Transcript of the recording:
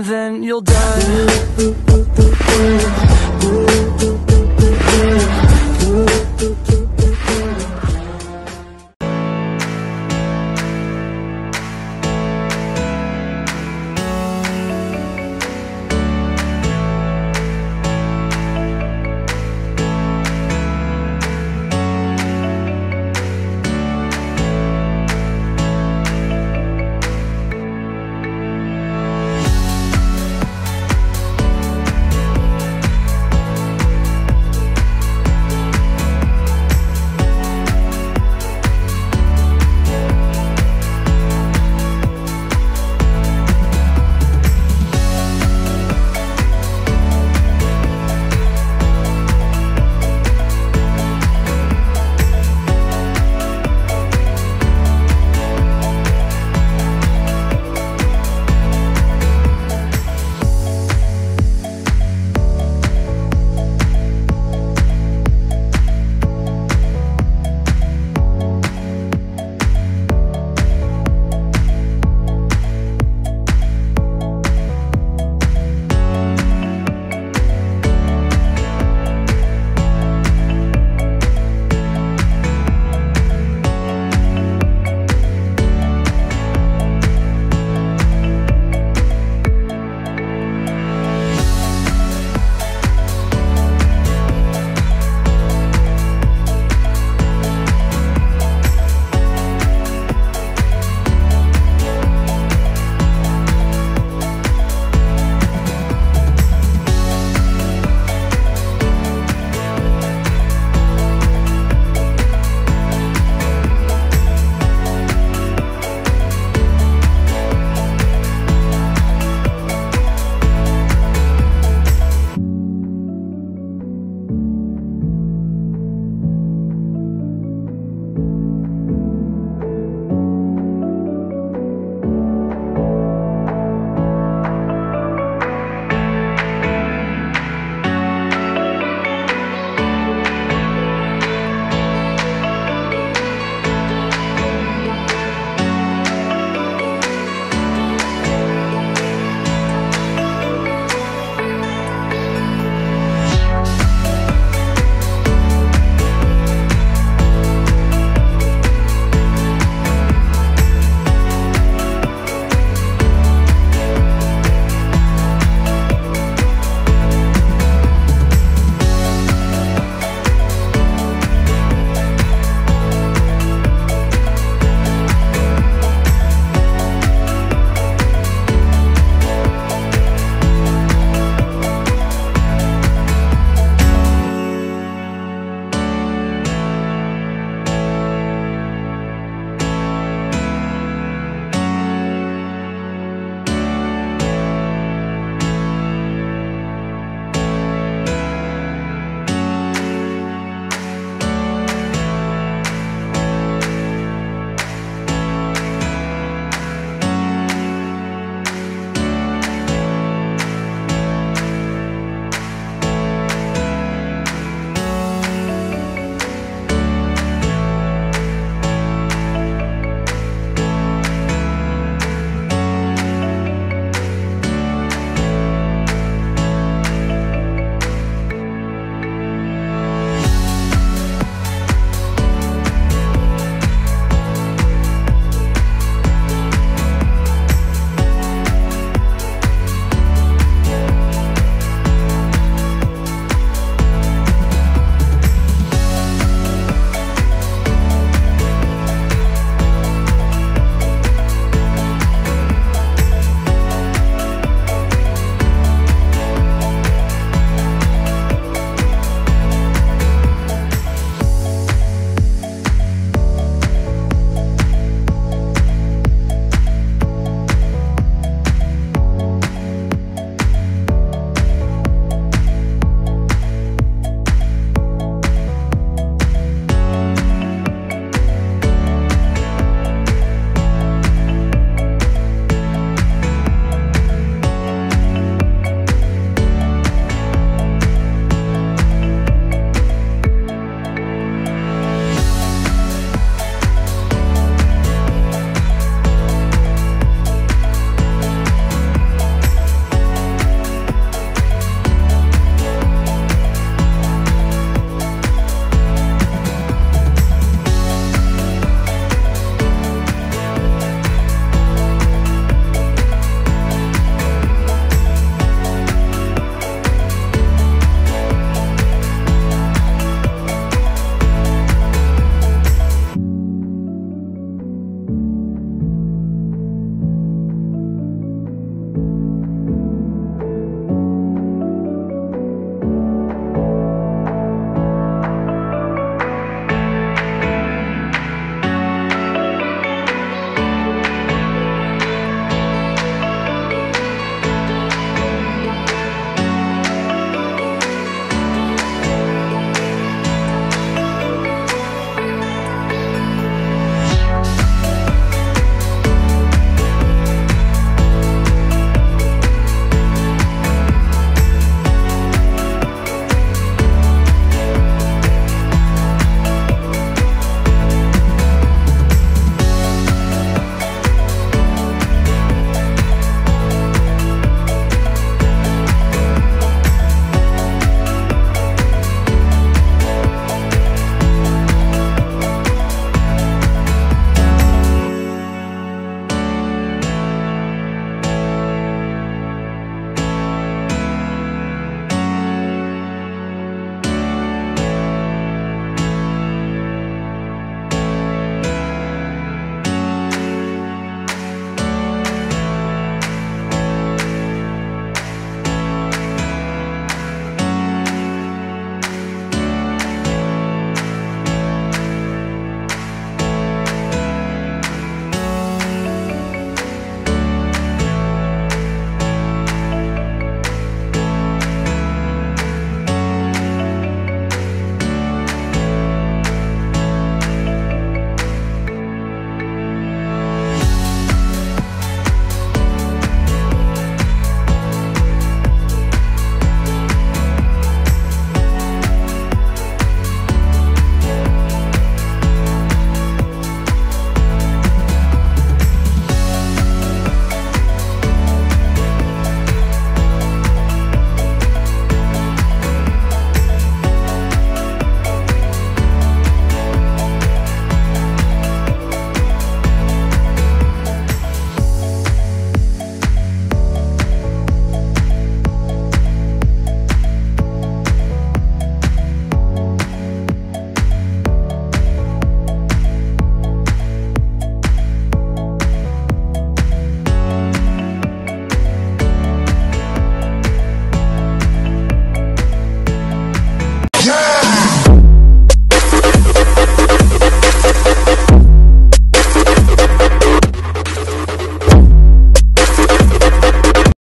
and then you'll die.